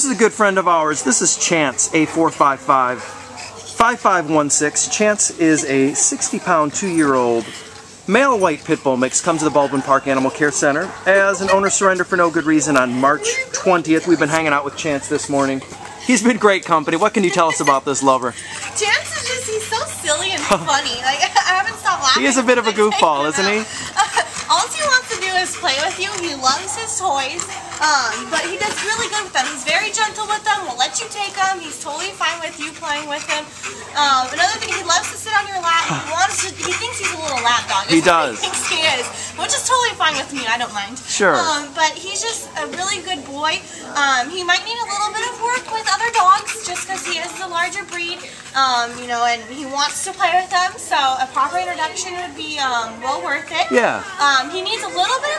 this is a good friend of ours. This is Chance, A455 5516. Chance is a 60 pound, two year old male white pit bull mix. Comes to the Baldwin Park Animal Care Center as an owner surrender for no good reason on March 20th. We've been hanging out with Chance this morning. He's been great company. What can you tell us about this lover? Chance is just, he's so silly and funny. Like, I haven't stopped laughing. He is a bit of a goofball, isn't he? All he wants to do is play with you. He loves his toys, um, but he does really good with them. He's very gentle with them. Will let you take them. He's totally fine with you playing with him. Um, another thing, he loves to sit on your lap. He wants to. He thinks he's a little lap dog. He does. He thinks he is, which is totally fine with me. I don't mind. Sure. Um, but he's just a really good boy. Um, he might need a little bit of work with other dogs, just because he is the larger breed. Um, you know, and he wants to play with them. So a proper introduction would be um, well worth it. Yeah. Um, he needs a little bit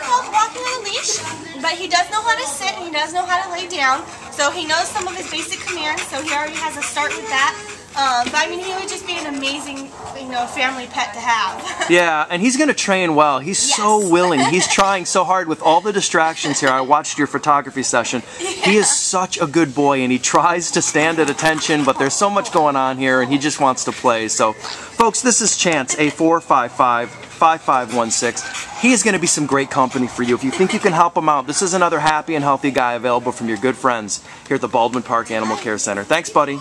but he does know how to sit and he does know how to lay down. So he knows some of his basic commands, so he already has a start with that. Um, but I mean, he would just be an amazing, you know, family pet to have. Yeah, and he's going to train well. He's so willing. He's trying so hard with all the distractions here. I watched your photography session. He is such a good boy, and he tries to stand at attention, but there's so much going on here, and he just wants to play. So, folks, this is Chance, A455 5516. He is going to be some great company for you. If you think you can help him out, this is another happy and healthy guy available from your good friends here at the Baldwin Park Animal Care Center. Thanks, buddy.